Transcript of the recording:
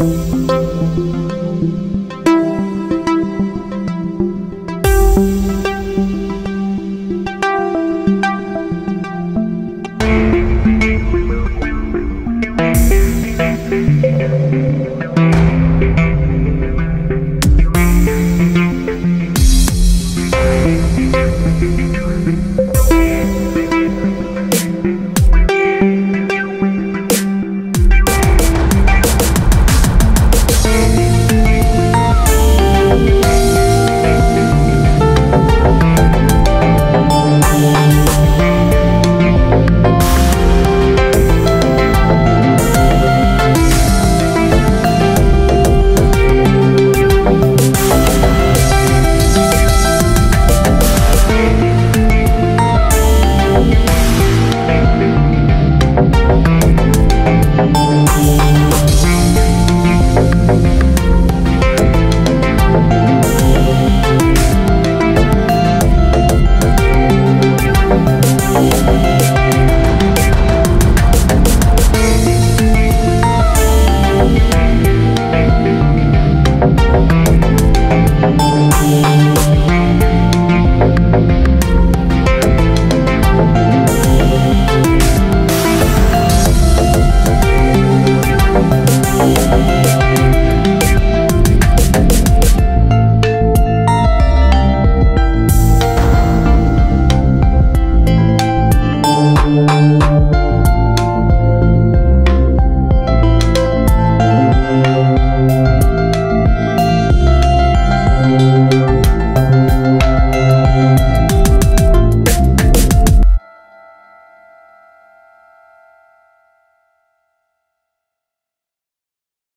Música